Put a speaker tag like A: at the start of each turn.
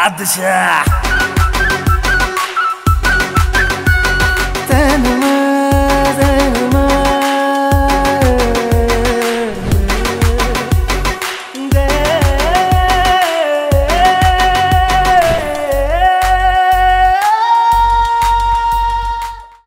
A: Кадыша!